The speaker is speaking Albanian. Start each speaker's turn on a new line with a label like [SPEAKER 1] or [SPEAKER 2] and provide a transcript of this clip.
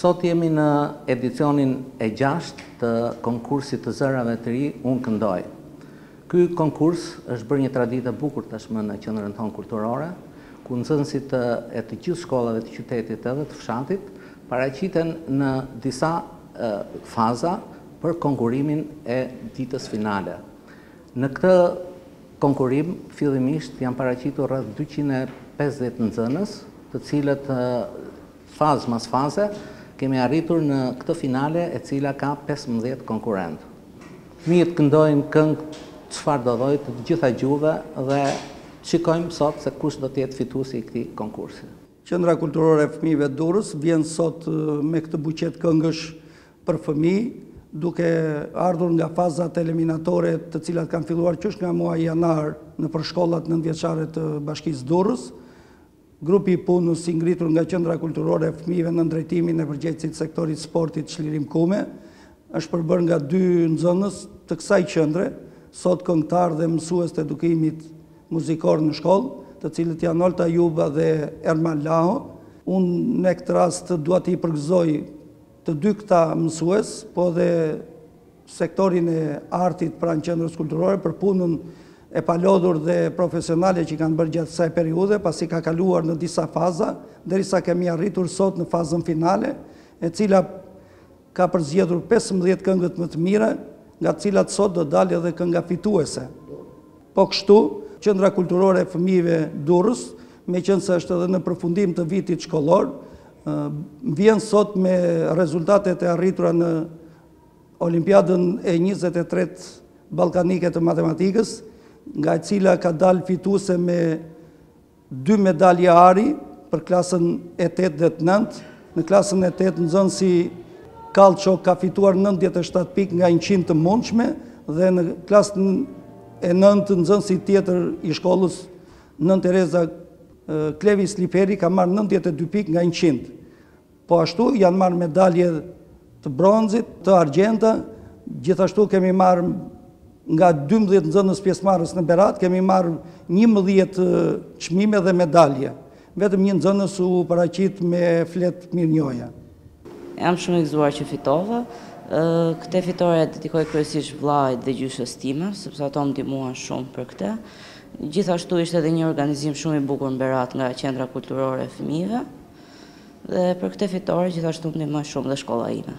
[SPEAKER 1] Sot jemi në edicionin e gjashtë të konkursit të zërave të ri Unë këndoj. Ky konkurs është bërë një traditë e bukur tashmë në qendrën tonë kulturore, ku nxënësit e të gjithë shkollave të qytetit edhe të fshatit paraqiten në disa faza për konkurimin e ditës finale. Në këtë konkurrim fillimisht janë paraqitur rreth dyqind e pesëdhjetë nxënës, të cilët fazë mas faze kemi arritur në këtë finale e cila ka pesëmbëdhjetë konkurrentë. Fëmijët këndojnë këngë çfarëdo lloj të të gjitha gjuhëve dhe shikojmë sot se kush do të jetë fituesi i këtij konkursi.
[SPEAKER 2] Qendra Kulturore e Fëmijëve Durrës vjen sot me këtë buqetë këngësh për fëmijë, duke ardhur nga fazat eliminatore të cilat kanë filluar qysh nga muaji janar nëpër shkollat nëntëvjeçare të Bashkisë Durrës. Grupi i punës i ngritur nga Qendra Kulturore e Fëmijëve nën drejtimin e përgjegjësit të sektorit sportit Çlirim Kume, është përbërë nga dy nxënës të kësaj qendre, sot këngëtarë dhe mësues të edukimit muzikor në shkollë, të cilët janë Olta Juba dhe Ermal Laho. Unë në këtë rast dua t'i përgëzoj Të dy këta mësues, po dhe sektorin e artit pranë Qendrës Kulturore për punën e palodhur dhe profesionale që kanë bërë gjatë kësaj periudhe, pasi ka kaluar në disa faza, derisa kemi arritur sot në fazën finale, e cila ka përzgjedhur pesëmbëdhjetë këngët më të mira, nga të cilat sot do dalë edhe kënga fituese. Po kështu, Qendra Kulturore e Fëmijëve Durrës, meqenëse është edhe në përfundim të vitit shkollor, vjen sot me rezultatet e arritura në Olimpiadën e njëzet e tretë ballkanike të matematikës, nga e cila ka dalë fituese me Dy medalje ari për klasën e tetë dhe të nëntë. Në klasën e tetë nxënësi Kallço ka fituar nëntëdhjetë e shtatë pikë nga njëqind të mundshme dhe në klasën e nëntë nxënësi tjetër i shkollës Nënë Tereza Klevis Liperi ka marrë nëntëdhjetë e dy pikë nga njëqind. Po ashtu janë marrë medalje të bronzit, të argjendta, gjithashtu kemi marrë nga dymbëdhjetë nxënës pjesëmarrës në Berat, kemi marrë njëmbëdhjetë çmime dhe medalje. Vetëm një nxënës u paraqit me fletë mirënjohje.
[SPEAKER 3] Jam shumë i gëzuar që fitova. Këtë fitore e dedikoj kryesisht vëllait dhe gjyshes time, sepse ato më ndihmuan shumë për këtë. Gjithashtu ishte edhe një organizim shumë i bukur në Berat nga Qendra Kulturore e Fëmijëve. Dhe për këtë fitore gjithashtu më ndihmoi shumë dhe shkolla ime.